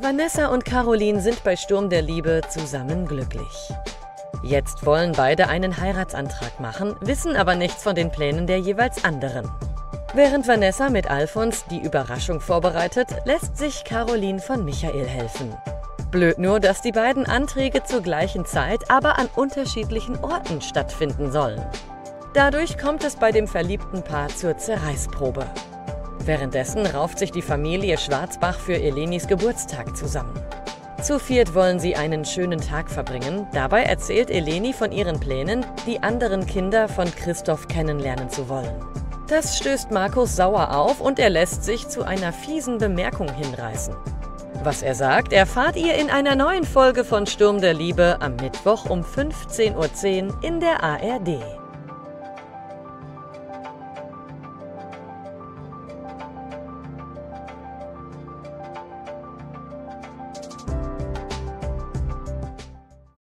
Vanessa und Caroline sind bei Sturm der Liebe zusammen glücklich. Jetzt wollen beide einen Heiratsantrag machen, wissen aber nichts von den Plänen der jeweils anderen. Während Vanessa mit Alfons die Überraschung vorbereitet, lässt sich Caroline von Michael helfen. Blöd nur, dass die beiden Anträge zur gleichen Zeit, aber an unterschiedlichen Orten stattfinden sollen. Dadurch kommt es bei dem verliebten Paar zur Zerreißprobe. Währenddessen rauft sich die Familie Schwarzbach für Elenis Geburtstag zusammen. Zu viert wollen sie einen schönen Tag verbringen. Dabei erzählt Eleni von ihren Plänen, die anderen Kinder von Christoph kennenlernen zu wollen. Das stößt Markus sauer auf und er lässt sich zu einer fiesen Bemerkung hinreißen. Was er sagt, erfahrt ihr in einer neuen Folge von Sturm der Liebe am Mittwoch um 15.10 Uhr in der ARD.